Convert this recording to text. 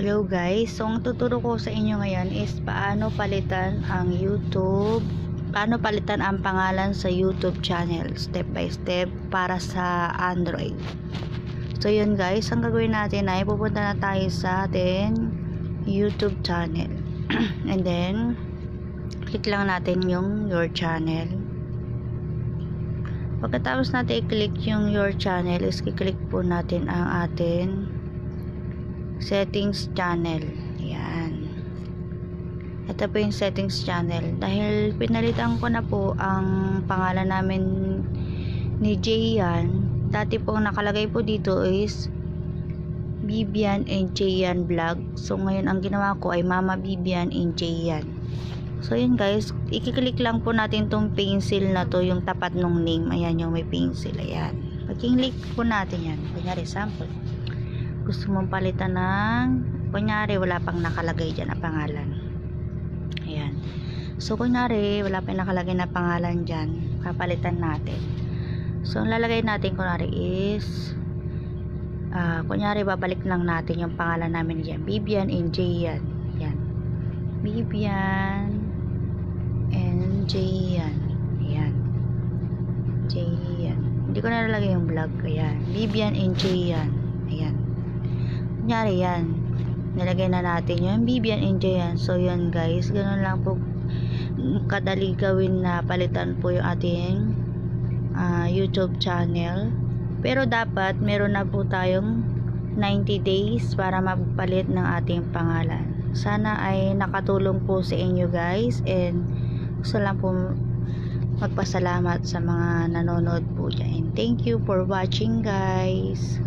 Hello guys, so ang tuturo ko sa inyo ngayon is paano palitan ang YouTube paano palitan ang pangalan sa YouTube channel step by step para sa Android. So yun guys, ang gagawin natin ay pupunta na tayo sa ating YouTube channel. And then click lang natin yung your channel. Pagkatapos natin i-click yung your channel is i-click po natin ang atin settings channel. Yan ito po yung settings channel. Dahil pinalitan ko na po ang pangalan namin ni Jayan dati po ang nakalagay po dito is Bibian and Jayan vlog. So ngayon ang ginawa ko ay Mama Bibian and Jayan so yun guys. Ikiklik lang po natin tong pencil na to yung tapat nung name. Ayan yung may pencil. Ayan. Pag-click po natin yan. Kunyari sample gusto mong palitan ng kunyari wala pang nakalagay dyan na pangalan. Ayan. So kunyari wala pang nakalagay na pangalan dyan papalitan natin. So ang lalagay natin kunyari is uh, kunyari babalik lang natin yung pangalan namin dyan. Bibian and Jayan yan Bibian and Jayan ayan. Jayan hindi ko na nalagay yung vlog. Ayan. Bibian and Jayan ayan kunyari yan nilagay na natin yung Bibian enjoy yan. So yun guys ganun lang po kadali gawin na palitan po yung ating uh, youtube channel. Pero dapat meron na po tayong 90 days para magpalit ng ating pangalan. Sana ay nakatulong po sa inyo guys and gusto lang po magpasalamat sa mga nanonood po dyan. Thank you for watching guys